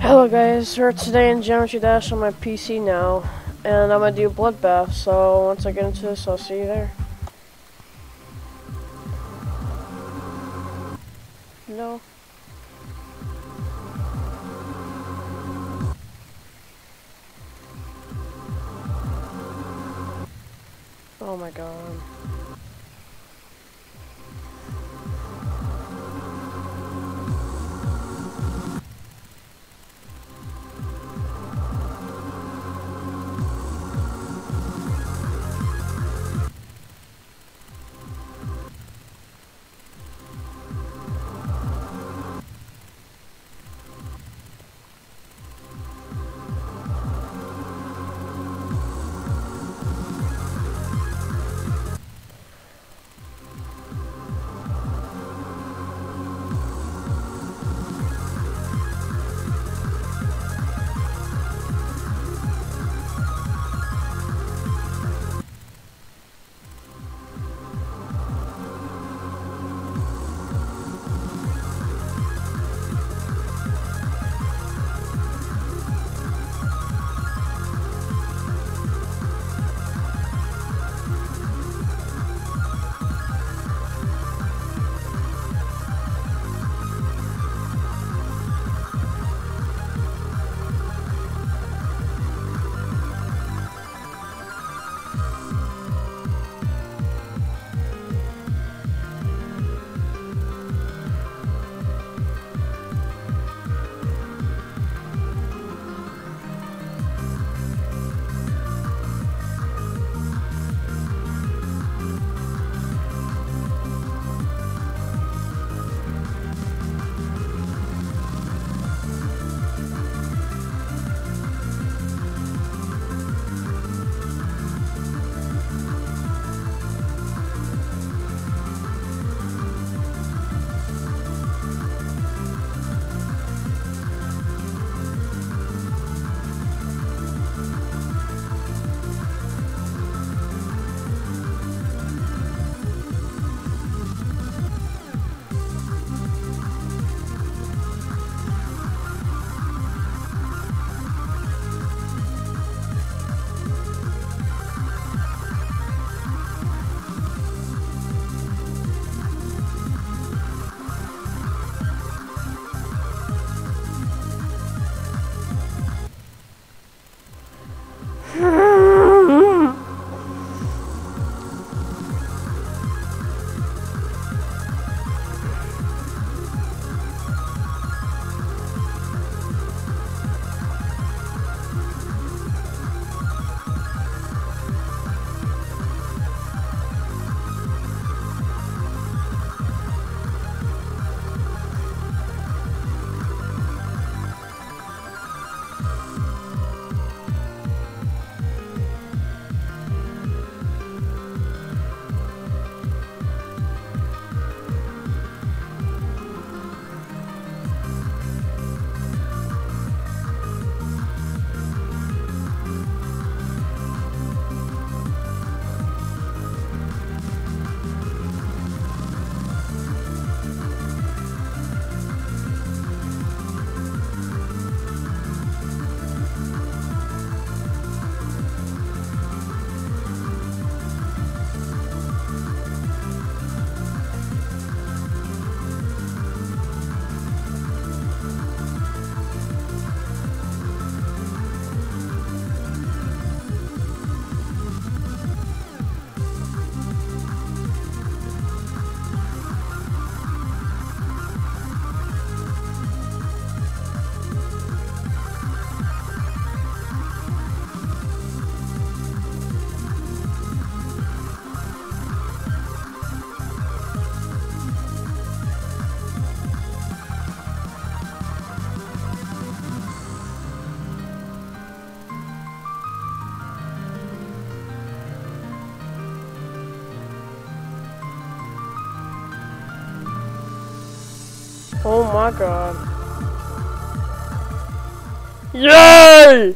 Hello guys, we're today in Geometry Dash on my PC now, and I'm gonna do Bloodbath, so once I get into this, I'll see you there. No. Oh my god. Oh my god. Yay!